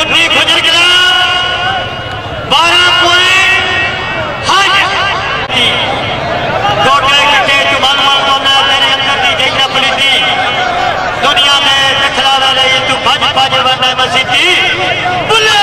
چھوٹی کھجر کلا بارہ پوائنٹ ہر ٹوٹل کٹے جو معلومات کو میں تیرے اندر دی جینا پلیتی دنیا میں دکھلا رہے تو بھج بھج ورنہ مسیحی بلے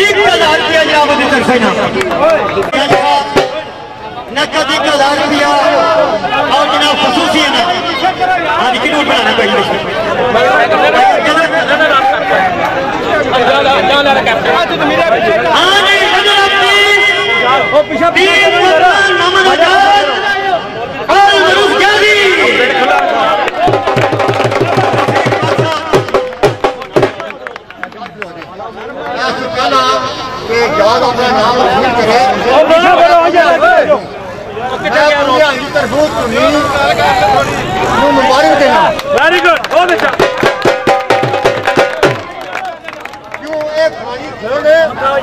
ہزار روپیہ جناب طرف نقد ایک ہزار روپیہ اور جناب خصوصی آج کی نوٹ بنانا پڑے ہاں میں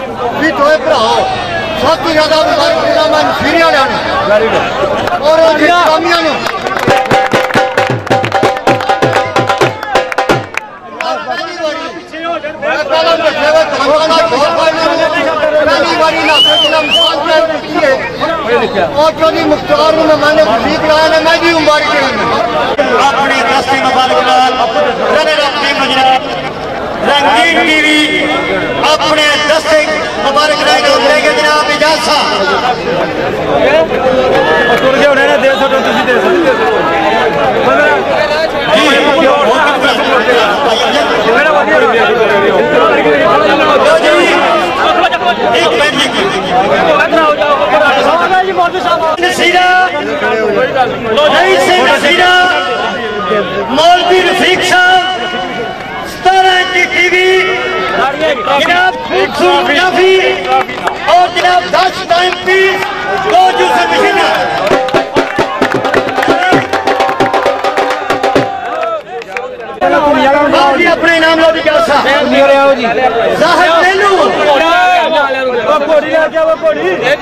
اپنی دستی مبارک مولوی رفیق صاحب ستارہ کی ٹی وی جناب کافی اور جناب دس ٹائم پی دو جو سے مشینہ اپنے انعام لو کیا صاحب ظاہر پہلو Vaporinha polícia é Vaporinha!